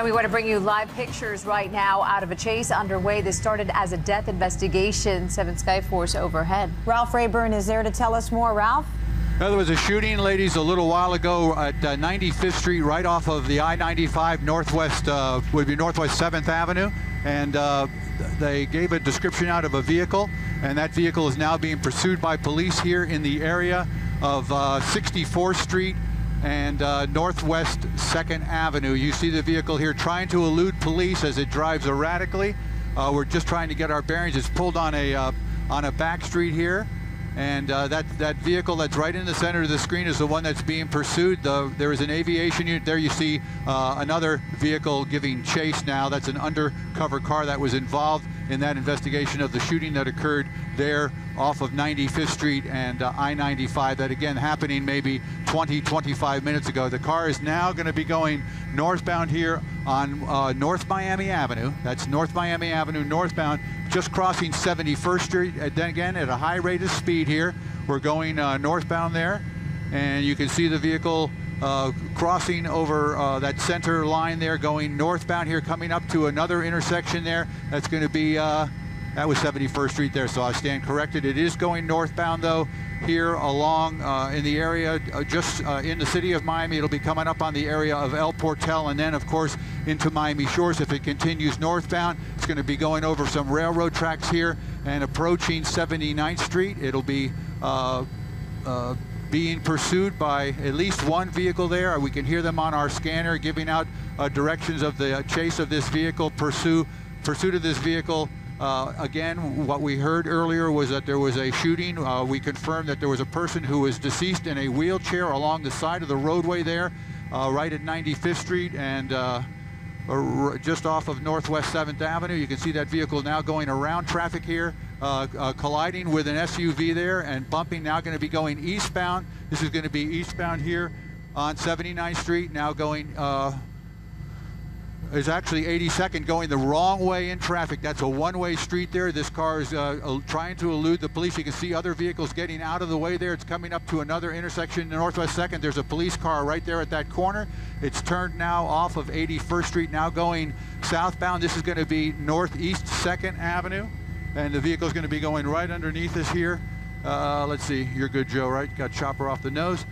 And we want to bring you live pictures right now out of a chase underway. This started as a death investigation. 7 Skyforce overhead. Ralph Rayburn is there to tell us more. Ralph? There was a shooting, ladies, a little while ago at uh, 95th Street, right off of the I-95 Northwest, uh, would be Northwest 7th Avenue. And uh, they gave a description out of a vehicle, and that vehicle is now being pursued by police here in the area of 64th uh, Street and uh, Northwest 2nd Avenue. You see the vehicle here trying to elude police as it drives erratically. Uh, we're just trying to get our bearings. It's pulled on a uh, on a back street here, and uh, that that vehicle that's right in the center of the screen is the one that's being pursued. The, there is an aviation unit there. You see uh, another vehicle giving chase now. That's an undercover car that was involved in that investigation of the shooting that occurred there off of 95th Street and uh, I-95. That again happening maybe 20, 25 minutes ago. The car is now going to be going northbound here on uh, North Miami Avenue. That's North Miami Avenue northbound, just crossing 71st Street. And then again at a high rate of speed here. We're going uh, northbound there, and you can see the vehicle uh, crossing over uh, that center line there, going northbound here, coming up to another intersection there. That's going to be, uh, that was 71st Street there, so I stand corrected. It is going northbound though, here along uh, in the area, uh, just uh, in the city of Miami. It'll be coming up on the area of El Portal and then, of course, into Miami Shores. If it continues northbound, it's going to be going over some railroad tracks here and approaching 79th Street. It'll be being pursued by at least one vehicle there. We can hear them on our scanner giving out uh, directions of the chase of this vehicle, pursue, pursuit of this vehicle. Uh, again, what we heard earlier was that there was a shooting. Uh, we confirmed that there was a person who was deceased in a wheelchair along the side of the roadway there, uh, right at 95th Street and uh, just off of Northwest 7th Avenue. You can see that vehicle now going around traffic here uh, uh, colliding with an SUV there and bumping, now going to be going eastbound. This is going to be eastbound here on 79th Street, now going, uh, is actually 82nd going the wrong way in traffic. That's a one-way street there. This car is uh, trying to elude the police. You can see other vehicles getting out of the way there. It's coming up to another intersection in Northwest 2nd. There's a police car right there at that corner. It's turned now off of 81st Street, now going southbound. This is going to be Northeast 2nd Avenue and the vehicle is going to be going right underneath us here. Uh, let's see, you're good, Joe, right? Got chopper off the nose.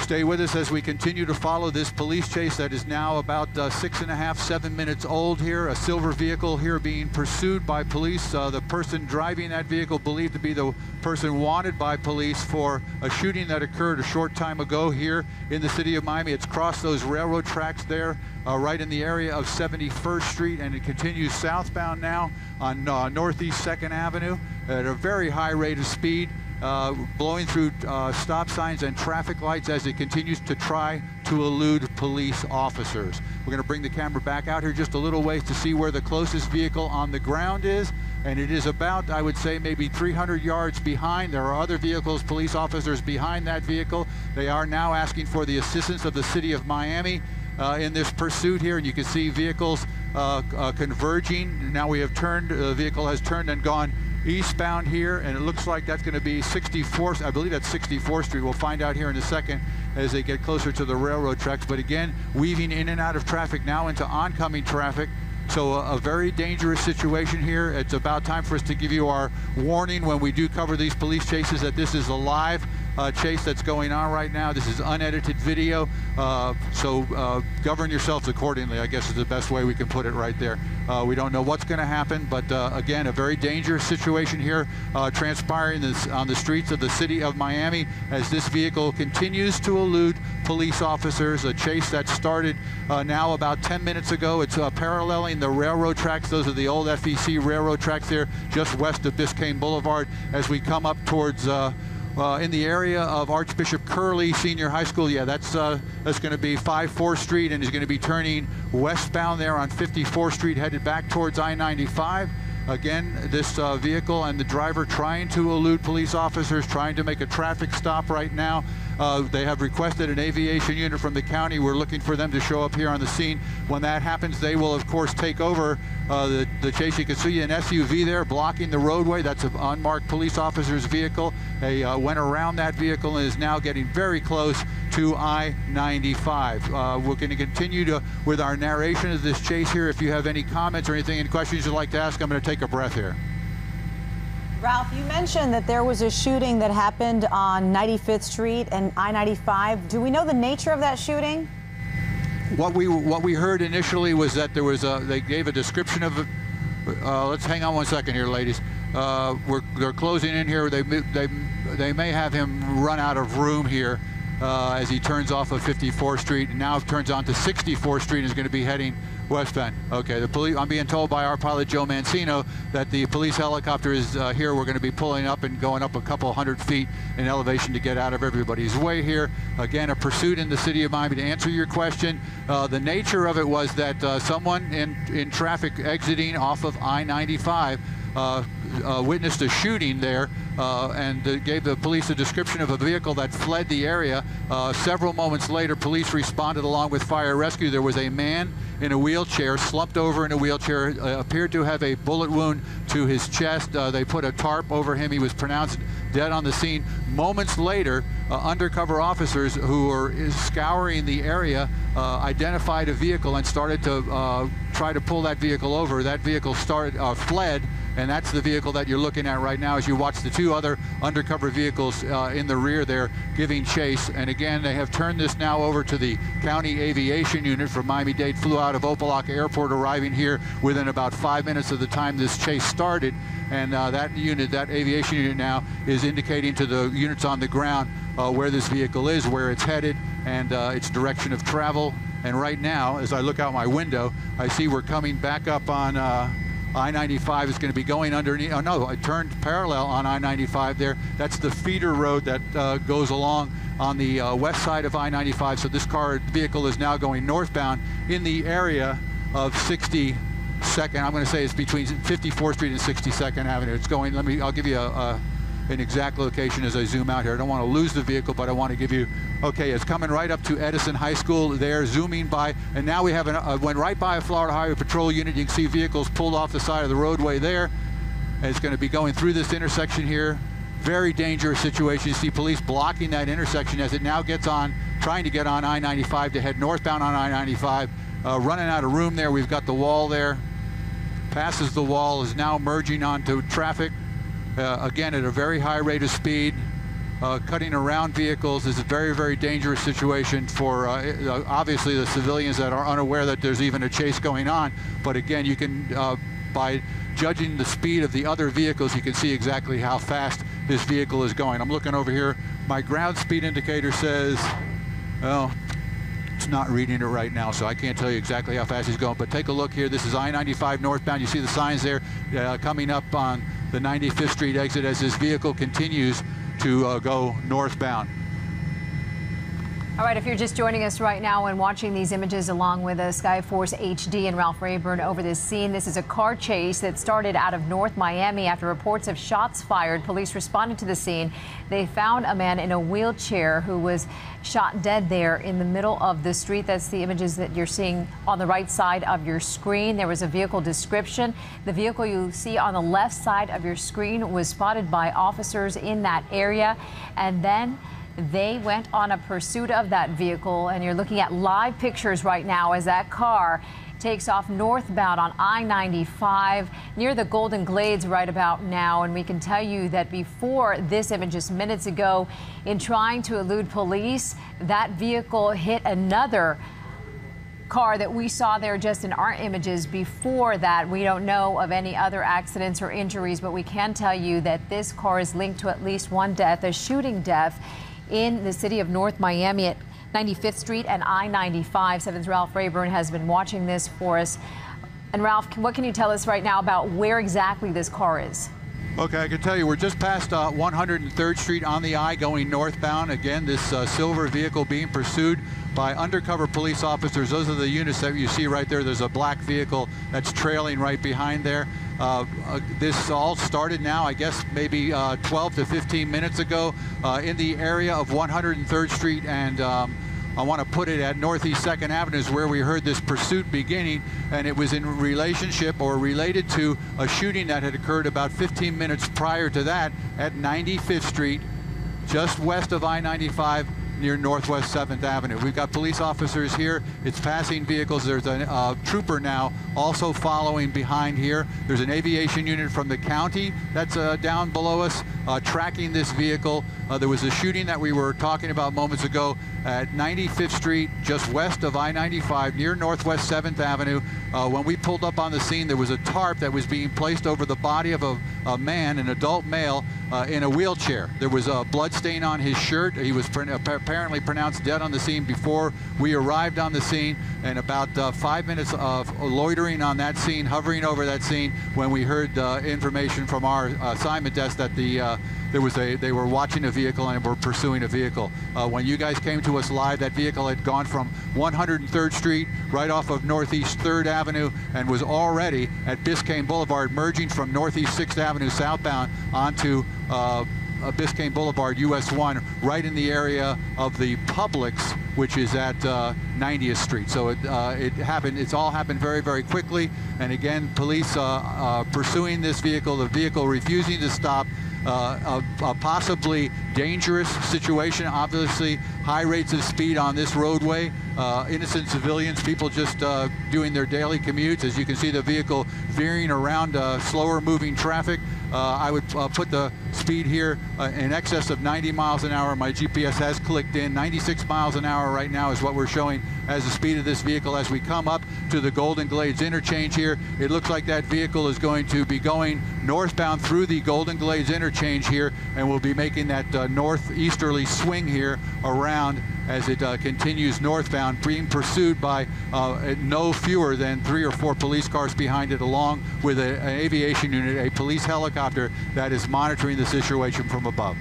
Stay with us as we continue to follow this police chase that is now about uh, six and a half, seven minutes old here. A silver vehicle here being pursued by police. Uh, the person driving that vehicle believed to be the person wanted by police for a shooting that occurred a short time ago here in the city of Miami. It's crossed those railroad tracks there uh, right in the area of 71st Street and it continues southbound now on uh, Northeast 2nd Avenue at a very high rate of speed uh, blowing through uh, stop signs and traffic lights as it continues to try to elude police officers. We're going to bring the camera back out here just a little ways to see where the closest vehicle on the ground is. And it is about, I would say, maybe 300 yards behind. There are other vehicles, police officers behind that vehicle. They are now asking for the assistance of the city of Miami uh, in this pursuit here. And you can see vehicles uh, uh, converging. Now we have turned, the vehicle has turned and gone eastbound here, and it looks like that's going to be 64th, I believe that's 64th Street. We'll find out here in a second as they get closer to the railroad tracks. But again, weaving in and out of traffic now into oncoming traffic. So a, a, very dangerous situation here. It's about time for us to give you our warning when we do cover these police chases that this is a live uh, chase that's going on right now. This is unedited video, uh, so uh, govern yourselves accordingly, I guess is the best way we can put it right there. Uh, we don't know what's going to happen, but uh, again, a very dangerous situation here uh, transpiring this, on the streets of the city of Miami as this vehicle continues to elude police officers, a chase that started now about 10 minutes ago. It's paralleling the railroad tracks. Those are the old FEC railroad tracks there just west of Biscayne Boulevard as we come up towards uh, in the area of Archbishop Curley Senior High School. Yeah, that's uh, that's going to be 54th Street and is going to be turning westbound there on 54th Street, headed back towards I-95. Again, this uh, vehicle and the driver trying to elude police officers, trying to make a traffic stop right now. Uh, they have requested an aviation unit from the county. We're looking for them to show up here on the scene. When that happens, they will, of course, take over uh, the, the chase. You can see an SUV there blocking the roadway. That's an unmarked police officer's vehicle. They uh, went around that vehicle and is now getting very close to I-95. Uh, we're going to continue to with our narration of this chase here. If you have any comments or anything, any questions you'd like to ask, I'm going to take a breath here. Ralph, you mentioned that there was a shooting that happened on 95th Street and I-95. Do we know the nature of that shooting? What we what we heard initially was that there was a they gave a description of. Uh, let's hang on one second here, ladies. Uh, we're they're closing in here. They they they may have him run out of room here. Uh, as he turns off of 54th Street and now turns onto 64th Street and is going to be heading westbound. Okay, the police. I'm being told by our pilot Joe Mancino that the police helicopter is uh, here. We're going to be pulling up and going up a couple hundred feet in elevation to get out of everybody's way here. Again, a pursuit in the city of Miami. To answer your question, uh, the nature of it was that uh, someone in in traffic exiting off of I-95 uh, uh, witnessed a shooting there uh, and gave the police a description of a vehicle that fled the area. Uh, several moments later, police responded along with fire rescue. There was a man in a wheelchair, slumped over in a wheelchair, uh, appeared to have a bullet wound to his chest. Uh, they put a tarp over him. He was pronounced dead on the scene. Moments later, undercover officers who were scouring the area identified a vehicle and started to try to pull that vehicle over. That vehicle started fled and that's the vehicle that you're looking at right now as you watch the two other undercover vehicles uh, in the rear there giving chase. And again, they have turned this now over to the county aviation unit from Miami-Dade, flew out of Opa-locka Airport, arriving here within about five minutes of the time this chase started. And uh, that unit, that aviation unit now, is indicating to the units on the ground uh, where this vehicle is, where it's headed, and uh, its direction of travel. And right now, as I look out my window, I see we're coming back up on uh, I-95 is going to be going underneath. Oh no, I turned parallel on I-95 there. That's the feeder road that uh, goes along on the uh, west side of I-95. So this car vehicle is now going northbound in the area of 62nd. I'm going to say it's between 54th Street and 62nd Avenue. It's going. Let me. I'll give you a, a an exact location as I zoom out here. I don't want to lose the vehicle, but I want to give you, okay, it's coming right up to Edison High School there, zooming by, and now we have, an, uh, went right by a Florida Highway Patrol unit. You can see vehicles pulled off the side of the roadway there. And it's going to be going through this intersection here. Very dangerous situation. You see police blocking that intersection as it now gets on, trying to get on I-95 to head northbound on I-95. Uh, running out of room there. We've got the wall there. Passes the wall, is now merging onto traffic uh, again at a very high rate of speed. Uh, cutting around vehicles is a very, very dangerous situation for uh, uh, obviously the civilians that are unaware that there's even a chase going on. But again, you can, uh, by judging the speed of the other vehicles, you can see exactly how fast this vehicle is going. I'm looking over here. My ground speed indicator says, well, it's not reading it right now, so I can't tell you exactly how fast he's going. But take a look here. This is I-95 northbound. You see the signs there uh, coming up on the 95th Street exit as this vehicle continues to uh, go northbound. All right, if you're just joining us right now and watching these images along with us, Skyforce HD and Ralph Rayburn over this scene, this is a car chase that started out of North Miami after reports of shots fired. Police responded to the scene. They found a man in a wheelchair who was shot dead there in the middle of the street. That's the images that you're seeing on the right side of your screen. There was a vehicle description. The vehicle you see on the left side of your screen was spotted by officers in that area. And then they went on a pursuit of that vehicle, and you're looking at live pictures right now as that car takes off northbound on I-95 near the Golden Glades right about now. And we can tell you that before this image just minutes ago, in trying to elude police, that vehicle hit another car that we saw there just in our images before that. We don't know of any other accidents or injuries, but we can tell you that this car is linked to at least one death, a shooting death in the city of North Miami at 95th Street and I-95. 7's Ralph Rayburn has been watching this for us. And Ralph, what can you tell us right now about where exactly this car is? Okay, I can tell you we're just past uh, 103rd Street on the I going northbound. Again, this uh, silver vehicle being pursued by undercover police officers. Those are the units that you see right there. There's a black vehicle that's trailing right behind there. Uh, uh, this all started now, I guess, maybe uh, 12 to 15 minutes ago uh, in the area of 103rd Street and um, I want to put it at Northeast 2nd Avenue is where we heard this pursuit beginning, and it was in relationship or related to a shooting that had occurred about 15 minutes prior to that at 95th Street, just west of I-95 near Northwest 7th Avenue. We've got police officers here. It's passing vehicles. There's a uh, trooper now also following behind here. There's an aviation unit from the county that's uh, down below us uh, tracking this vehicle. Uh, there was a shooting that we were talking about moments ago at 95th Street, just west of I-95, near Northwest 7th Avenue. Uh, when we pulled up on the scene, there was a tarp that was being placed over the body of a, a man, an adult male, uh, in a wheelchair. There was a blood stain on his shirt. He was apparently pronounced dead on the scene before we arrived on the scene, and about uh, five minutes of loitering on that scene, hovering over that scene, when we heard uh, information from our assignment desk that the uh, there was a they were watching a vehicle and were pursuing a vehicle. Uh, when you guys came to us live, that vehicle had gone from 103rd Street right off of Northeast 3rd Avenue and was already at Biscayne Boulevard, merging from Northeast 6th Avenue southbound onto uh, uh, Biscayne Boulevard, US 1, right in the area of the Publix, which is at uh, 90th Street. So it, uh, it happened, it's all happened very, very quickly. And again, police uh, uh, pursuing this vehicle, the vehicle refusing to stop, uh, a, a, possibly dangerous situation. Obviously, high rates of speed on this roadway. Uh, innocent civilians, people just uh, doing their daily commutes. As you can see, the vehicle veering around uh, slower moving traffic. Uh, I would uh, put the speed here in excess of 90 miles an hour. My GPS has clicked in. 96 miles an hour right now is what we're showing as the speed of this vehicle as we come up to the Golden Glades interchange here. It looks like that vehicle is going to be going northbound through the Golden Glades interchange here and we'll be making that northeasterly swing here around as it uh, continues northbound, being pursued by uh, no fewer than three or four police cars behind it, along with a, an aviation unit, a police helicopter that is monitoring the situation from above.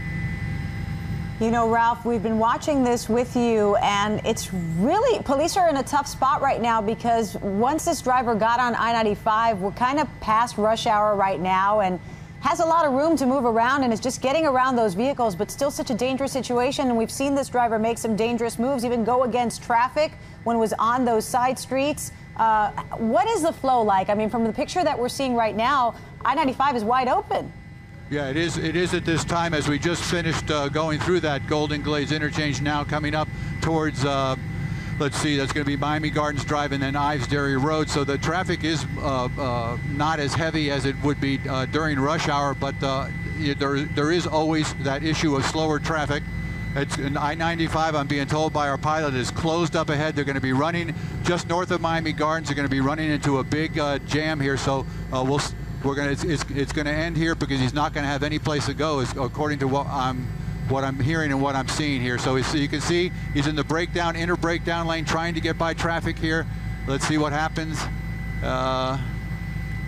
You know, Ralph, we've been watching this with you, and it's really, police are in a tough spot right now because once this driver got on I 95, we're kind of past rush hour right now and has a lot of room to move around and is just getting around those vehicles, but still such a dangerous situation. And we've seen this driver make some dangerous moves, even go against traffic when it was on those side streets. Uh, what is the flow like? I mean, from the picture that we're seeing right now, I 95 is wide open. Yeah, it is. It is at this time as we just finished uh, going through that Golden Glades interchange. Now coming up towards. Uh, let's see, that's going to be Miami Gardens Drive and then Ives Dairy Road. So the traffic is uh, uh, not as heavy as it would be uh, during rush hour, but uh, there, there is always that issue of slower traffic. It's an I-95, I'm being told by our pilot, is closed up ahead. They're going to be running just north of Miami Gardens. They're going to be running into a big uh, jam here. So we'll we're going to it's, it's going to end here because he's not going to have any place to go, according to what I'm what I'm hearing and what I'm seeing here. So you can see he's in the breakdown, inner breakdown lane, trying to get by traffic here. Let's see what happens. Uh,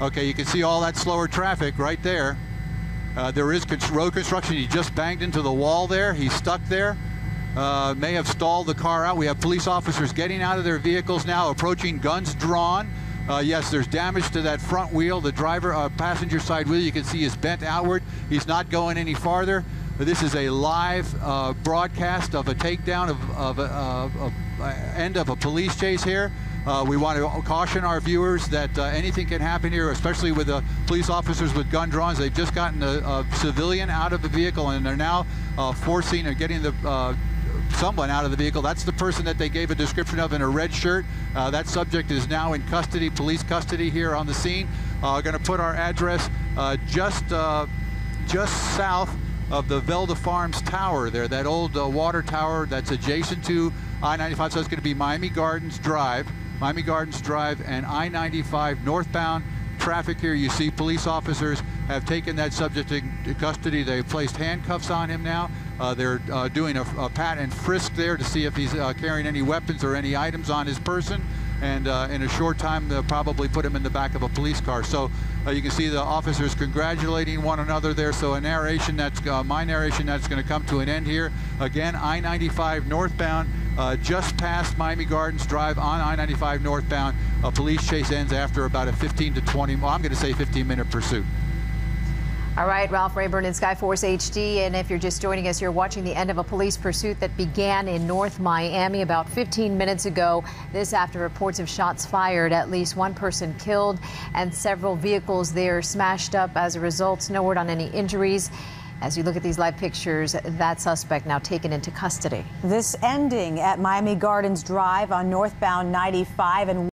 okay, you can see all that slower traffic right there. Uh, there is road construction. He just banged into the wall there. He's stuck there. Uh, may have stalled the car out. We have police officers getting out of their vehicles now, approaching guns drawn. Uh, yes, there's damage to that front wheel. The driver, uh, passenger side wheel, you can see is bent outward. He's not going any farther. This is a live uh, broadcast of a takedown of, of, of, of uh, end of a police chase here. Uh, we want to caution our viewers that uh, anything can happen here, especially with the police officers with gun drawns. They've just gotten a, a civilian out of the vehicle and they're now uh, forcing or getting the uh, someone out of the vehicle. That's the person that they gave a description of in a red shirt. Uh, that subject is now in custody, police custody here on the scene. Uh, going to put our address uh, just uh, just south of the Velda Farms Tower there, that old uh, water tower that's adjacent to I-95. So it's going to be Miami Gardens Drive, Miami Gardens Drive and I-95 northbound traffic here. You see police officers have taken that subject into custody. They've placed handcuffs on him now. Uh, they're uh, doing a, a, pat and frisk there to see if he's uh, carrying any weapons or any items on his person. And uh, in a short time, they'll probably put him in the back of a police car. So Uh, you can see the officers congratulating one another there. So a narration that's uh, my narration that's going to come to an end here. Again, I-95 northbound, uh, just past Miami Gardens Drive on I-95 northbound. A police chase ends after about a 15 to 20. Well, I'm going to say 15 minute pursuit. All right, Ralph Rayburn in Skyforce HD. And if you're just joining us, you're watching the end of a police pursuit that began in North Miami about 15 minutes ago. This after reports of shots fired, at least one person killed and several vehicles there smashed up as a result. No word on any injuries. As you look at these live pictures, that suspect now taken into custody. This ending at Miami Gardens Drive on northbound 95 and